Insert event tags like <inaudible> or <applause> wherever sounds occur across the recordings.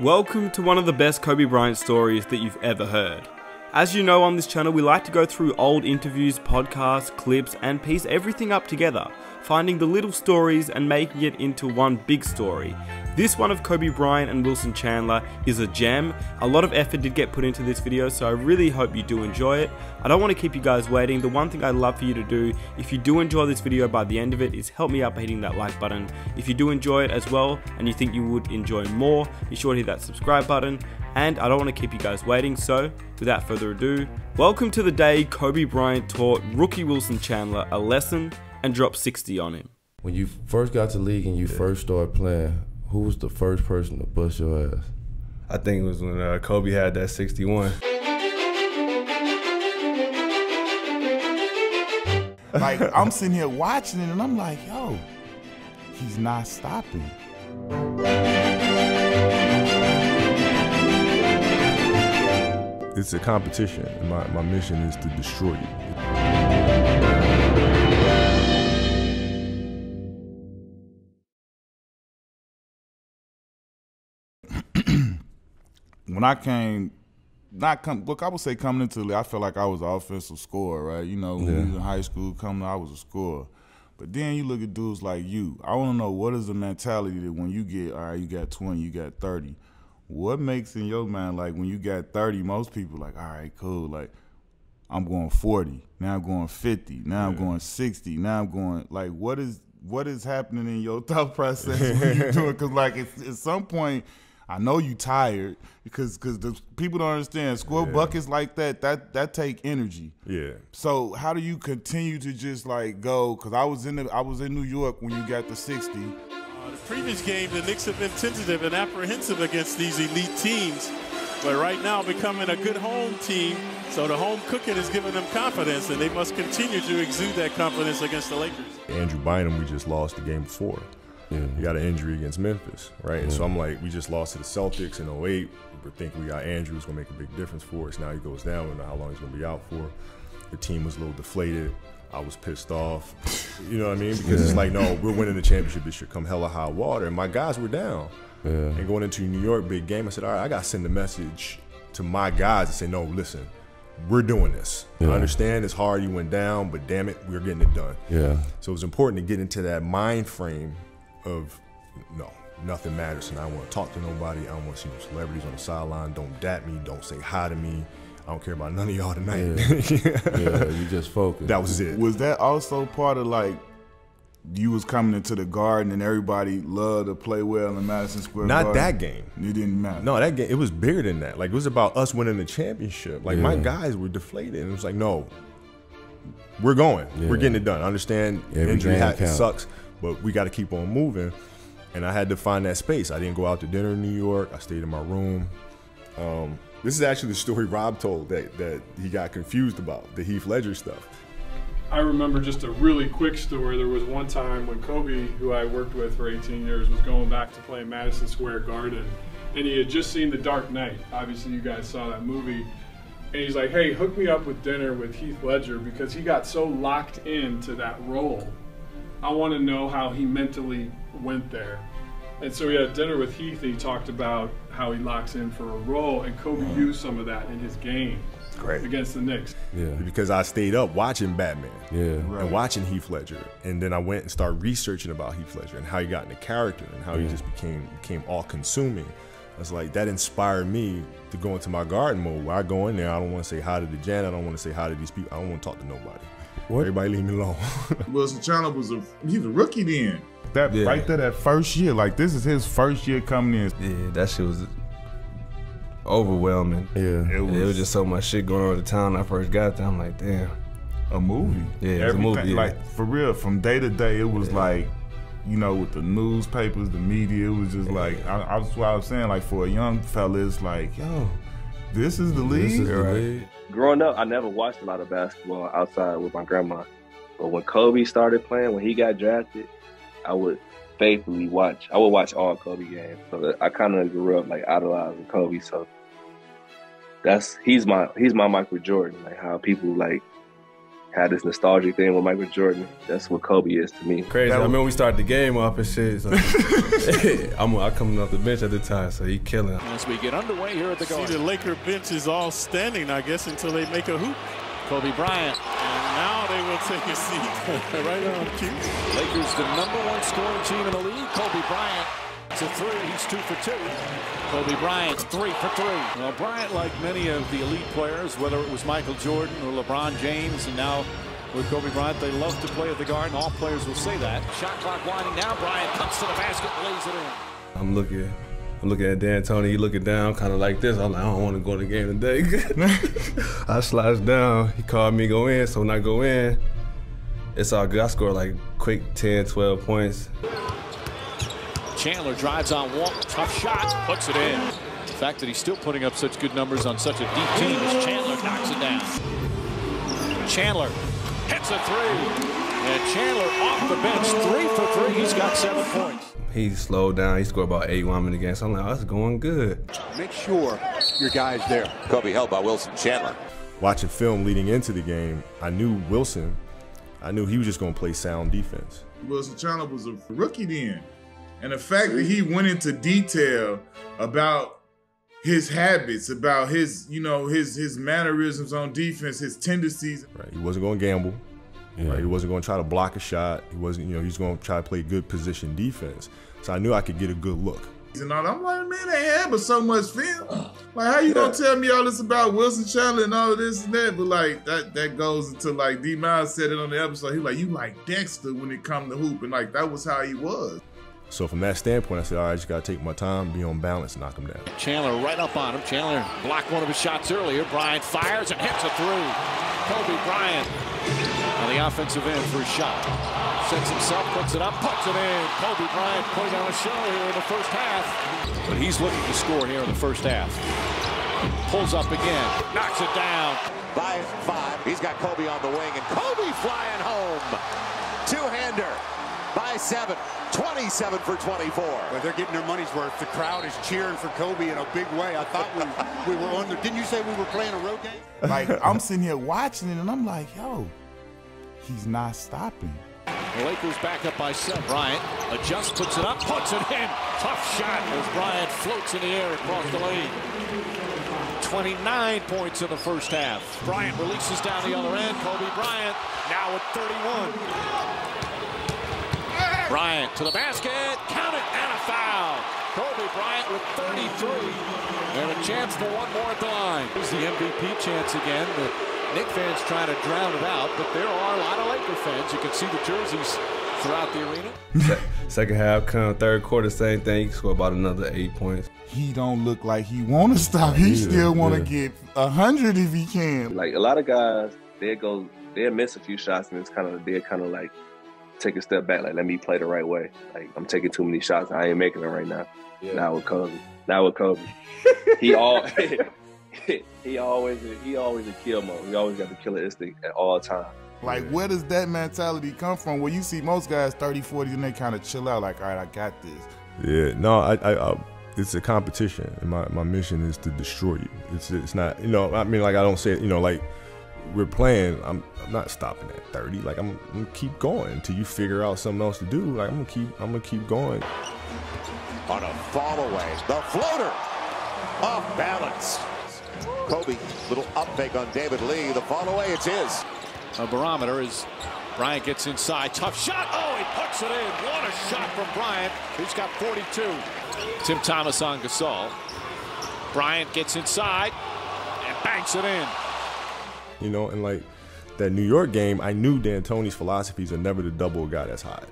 Welcome to one of the best Kobe Bryant stories that you've ever heard. As you know on this channel, we like to go through old interviews, podcasts, clips, and piece everything up together, finding the little stories and making it into one big story. This one of Kobe Bryant and Wilson Chandler is a gem. A lot of effort did get put into this video, so I really hope you do enjoy it. I don't want to keep you guys waiting. The one thing I'd love for you to do, if you do enjoy this video by the end of it, is help me out by hitting that like button. If you do enjoy it as well, and you think you would enjoy more, be sure to hit that subscribe button. And I don't want to keep you guys waiting, so without further ado, welcome to the day Kobe Bryant taught rookie Wilson Chandler a lesson and dropped 60 on him. When you first got to league and you first started playing, who was the first person to bust your ass? I think it was when uh, Kobe had that 61. Like I'm sitting here watching it and I'm like, yo, he's not stopping. It's a competition, and my, my mission is to destroy you. When I came, not come. Look, I would say coming into the league, I felt like I was an offensive scorer, right? You know, when we was in high school, coming, I was a scorer. But then you look at dudes like you. I want to know what is the mentality that when you get, all right, you got 20, you got 30. What makes in your mind like when you got 30, most people like, all right, cool, like I'm going 40, now I'm going 50, now I'm going 60, now I'm going like what is what is happening in your <laughs> thought process when you do it? Because like it's, at some point, I know you tired because because the people don't understand score buckets like that that that take energy. Yeah. So how do you continue to just like go? Because I was in the I was in New York when you got the 60. Uh, the previous game, the Knicks have been tentative and apprehensive against these elite teams, but right now becoming a good home team. So the home cooking is giving them confidence, and they must continue to exude that confidence against the Lakers. Andrew Bynum, we just lost the game before. Mm-hmm. He got an injury against Memphis, right? And so mm-hmm. I'm like, we just lost to the Celtics in 08. We think we got Andrew, it's going to make a big difference for us. Now he goes down, we don't know how long he's going to be out for. The team was a little deflated. I was pissed off. You know what I mean? Because it's like, no, we're winning the championship this year, come hella high water. And my guys were down. And going into New York, big game, I said, all right, I got to send a message to my guys and say, no, listen, we're doing this. I understand it's hard, you went down, but damn it, we're getting it done. Yeah. So it's important to get into that mind frame of no, nothing matters, and I don't want to talk to nobody. I don't want to see no celebrities on the sideline. Don't dap me. Don't say hi to me. I don't care about none of y'all tonight. Yeah, <laughs> you just focus. that was it. Was that also part of like you was coming into the garden and everybody loved to play well in Madison Square Not Garden? that game. It didn't matter. No, that game it was bigger than that. Like it was about us winning the championship. Like my guys were deflated, and it was like, no, we're going. We're getting it done. I understand Every injury game ha- counts. sucks, but we got to keep on moving. And I had to find that space. I didn't go out to dinner in New York. I stayed in my room. Um, this is actually the story Rob told that that he got confused about the Heath Ledger stuff. I remember just a really quick story. There was one time when Kobe, who I worked with for 18 years, was going back to play Madison Square Garden, and he had just seen The Dark Knight. Obviously, you guys saw that movie. And he's like, hey, hook me up with dinner with Heath Ledger because he got so locked into that role. I want to know how he mentally went there. And so we had dinner with Heath and he talked about how he locks in for a role, and Kobe used some of that in his game Great. against the Knicks. Yeah. Because I stayed up watching Batman. Yeah. and watching Heath Ledger, and then I went and started researching about Heath Ledger and how he got into character and how he just became became all consuming. I was like, that inspired me to go into my garden mode where I go in there. I don't want to say hi to the janitor. I don't want to say hi to these people. I don't want to talk to nobody. What? Everybody leave me alone. <laughs> Wilson Chandler was a he's a rookie then. That Yeah. right there, that first year, like this is his first year coming in. Yeah, that shit was overwhelming. Yeah. It was, It was just so much shit going on at the town when I first got there. I'm like, damn. a movie. Yeah, it was a Everything, movie, yeah. Like for real, from day to day, it was like, you know, with the newspapers, the media, it was just like I, I was what I was saying. Like for a young fella, it's like, yo, this is the league. This is the league. growing up, I never watched a lot of basketball outside with my grandma. But when Kobe started playing, when he got drafted, I would faithfully watch. I would watch all Kobe games. So I kind of grew up like idolizing Kobe. So that's he's my he's my Michael Jordan. Like how people like had this nostalgic thing with Michael Jordan. That's what Kobe is to me. Crazy. I remember we started the game off and shit. So <laughs> <laughs> I'm I coming off the bench at the time, so he killing. As we get underway here at the See, the Laker bench is all standing, I guess, until they make a hoop. Kobe Bryant. And now they will take a seat. <laughs> right on cue. Lakers, the number one scoring team in the league. Kobe Bryant to three. He's two for two. Kobe Bryant, three for three. Well, Bryant, like many of the elite players, whether it was Michael Jordan or LeBron James, and now with Kobe Bryant, they love to play at the Garden. All players will say that. Shot clock winding down. Bryant comes to the basket, lays it in. I'm looking. I'm looking at D'Antoni. He looking down, kind of like this. I'm like, I don't want to go to the game today. <laughs> I slides down. He called me go in. So when I go in, it's all good. I score like quick 10, 12 points. Chandler drives on Walt. Tough shot. Puts it in. The fact that he's still putting up such good numbers on such a deep team as Chandler knocks it down. Chandler hits a three. And Chandler off the bench, three for three. He's got seven points. He slowed down. He scored about eight one minute game. So I'm like, oh, that's going good. Make sure your guy's there. Kobe held by Wilson Chandler. Watching film leading into the game, I knew Wilson. I knew he was just going to play sound defense. Wilson Chandler was a rookie then. And the fact that he went into detail about his habits, about his, you know, his his mannerisms on defense, his tendencies. Right. He wasn't going to gamble. Yeah. Right. He wasn't going to try to block a shot. He wasn't, you know, he's going to try to play good position defense. So I knew I could get a good look. And all, I'm like, man, they have but so much film. Like, how you yeah. gonna tell me all this about Wilson Chandler and all this and that? But like that that goes into like D Miles said it on the episode. He like, you like Dexter when it come to hoop, and like that was how he was. So from that standpoint, I said, all right, I just got to take my time, be on balance, knock him down. Chandler right up on him. Chandler blocked one of his shots earlier. Bryant fires and hits a three. Kobe Bryant on the offensive end for a shot. Sets himself, puts it up, puts it in. Kobe Bryant putting on a show here in the first half. But he's looking to score here in the first half. Pulls up again, knocks it down. By five, he's got Kobe on the wing, and Kobe flying home. Two-hander by seven. 27 for 24. Well, they're getting their money's worth. The crowd is cheering for Kobe in a big way. I thought we, we were on the. Didn't you say we were playing a road game? <laughs> Like, I'm sitting here watching it, and I'm like, yo, he's not stopping. The Lakers back up by seven. Bryant adjusts, puts it up, puts it in. Tough shot as Bryant floats in the air across the lane. 29 points in the first half. Bryant releases down the other end. Kobe Bryant now at 31. Bryant to the basket, count it, and a foul. Kobe Bryant with 33. And a chance for one more at the line. Here's the MVP chance again. The Knick fans trying to drown it out, but there are a lot of Laker fans. You can see the jerseys throughout the arena. <laughs> Second half, come third quarter, same thing. He scored about another eight points. He don't look like he want to stop. He yeah, still want to yeah. get a hundred if he can. Like a lot of guys, they go, they miss a few shots, and it's kind of they're kind of like take a step back. Like, let me play the right way. Like, I'm taking too many shots. I ain't making them right now. Yeah. Now with Kobe. Now with Kobe. <laughs> he all <laughs> <laughs> he always he always a kill mode. He always got the killer instinct at all times. Like, where does that mentality come from? Where you see most guys 30, 40, and they kind of chill out, like, all right, I got this. Yeah, no, I, I, I it's a competition, and my, my mission is to destroy you. It's it's not, you know, I mean, like I don't say, you know, like we're playing, I'm, I'm not stopping at 30. Like I'm, I'm, gonna keep going until you figure out something else to do. Like I'm gonna keep, I'm gonna keep going. On a fall away, the floater off balance. Kobe, little up fake on David Lee. The fall away, it's his. A barometer is Bryant gets inside. Tough shot. Oh, he puts it in. What a shot from Bryant. He's got 42. Tim Thomas on Gasol. Bryant gets inside and banks it in you know, and like that New York game, I knew D'Antoni's philosophies are never to double a guy that's hot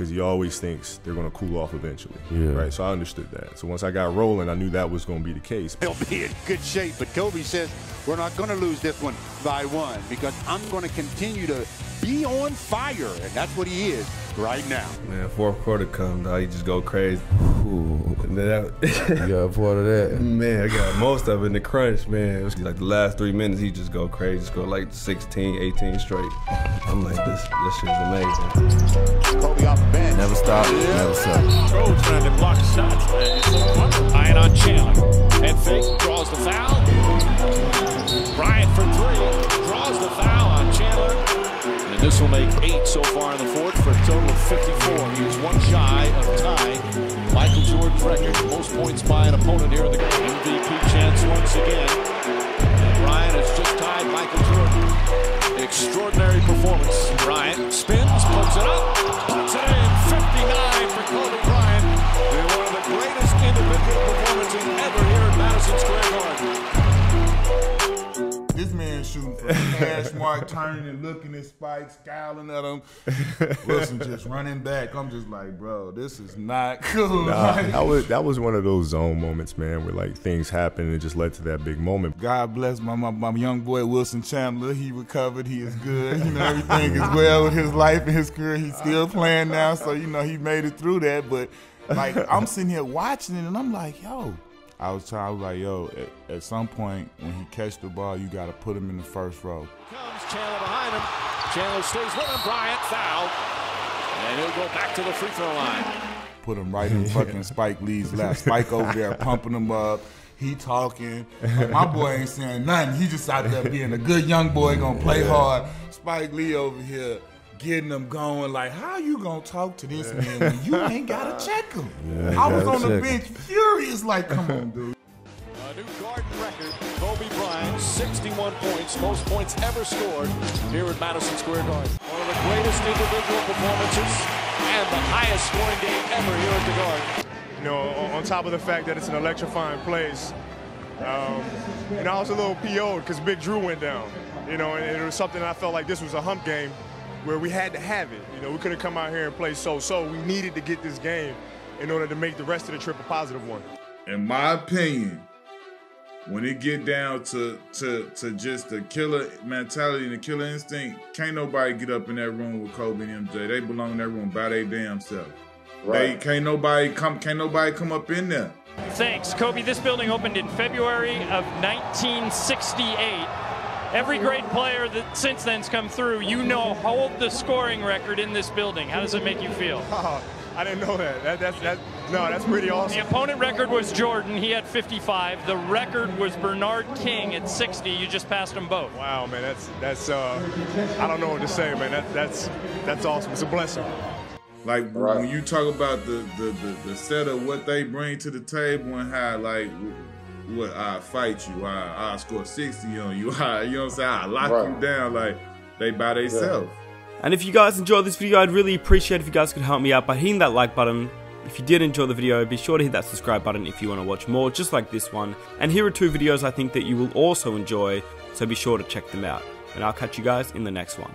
because he always thinks they're going to cool off eventually. Yeah. Right. So I understood that. So once I got rolling, I knew that was going to be the case. He'll be in good shape, but Kobe says we're not going to lose this one by one because I'm going to continue to be on fire, and that's what he is right now. Man, fourth quarter comes, dog, you just go crazy. Ooh. That, you got a part of that? <laughs> Man, I got most of it in the crunch, man. It was like the last three minutes, he just go crazy, just go like 16, 18 straight. I'm like, this this shit's amazing. Kobe off the bench. Never stop, yeah. never stop. Bro trying to block shots, man. Eyeing on Chandler. Head fake, draws the foul. Bryant for three, draws the foul on Chandler. And this will make eight so far in the fourth for a total of 54. Extraordinary mark, turning and looking at Spike, scowling at him. <laughs> Wilson just running back. I'm just like, bro, this is not <laughs> cool. Nah, Like, that was that was one of those zone moments, man, where like things happen and it just led to that big moment. God bless my, my, my young boy Wilson Chandler. He recovered. He is good. You know, everything is well with his life and his career. He's still playing now, so you know he made it through that. But like I'm sitting here watching it, and I'm like, yo. I was trying. I was like, yo. At, at some point, when he catch the ball, you got to put him in the first row. Comes Chandler behind him. Chandler stays with him. Bryant foul. And he'll go back to the free throw line. Put him right in <laughs> fucking Spike Lee's lap. Spike over there pumping him up. He talking. Like, my boy ain't saying nothing. He just out there being a good young boy, gonna play hard. Spike Lee over here getting them going. Like, how you gonna talk to this man when you ain't gotta <laughs> check him? Yeah, I was on the check bench furious. Like, come on, dude. A new Garden record. Kobe Bryant, 61 points, most points ever scored here at Madison Square Garden. One of the greatest individual performances and the highest scoring game ever here at the Garden. You know, on, on top of the fact that it's an electrifying place, um, you know, I was a little PO'd because Big Drew went down. You know, and it was something I felt like this was a hump game where we had to have it. You know, we couldn't come out here and play so-so. We needed to get this game in order to make the rest of the trip a positive one. In my opinion, when it get down to to to just the killer mentality and the killer instinct, can't nobody get up in that room with Kobe and MJ. They belong in that room by their damn self. They can't nobody come can't nobody come up in there. Thanks, Kobe. This building opened in February of 1968. Every great player that since then's come through, you know, hold the scoring record in this building. How does it make you feel? Oh, <laughs> I didn't know that. that, that's, that no, that's pretty awesome. The opponent record was Jordan. He had 55. The record was Bernard King at 60. You just passed them both. Wow, man, that's that's uh, I don't know what to say, man. That, that's that's awesome. It's a blessing. Like when you talk about the, the the the set of what they bring to the table and how like what I fight you, I I score sixty on you, <laughs> I you know what I'm saying, I lock Right. you down like they by themselves. And if you guys enjoyed this video, I'd really appreciate if you guys could help me out by hitting that like button. If you did enjoy the video, be sure to hit that subscribe button if you want to watch more just like this one. And here are two videos I think that you will also enjoy, so be sure to check them out. And I'll catch you guys in the next one.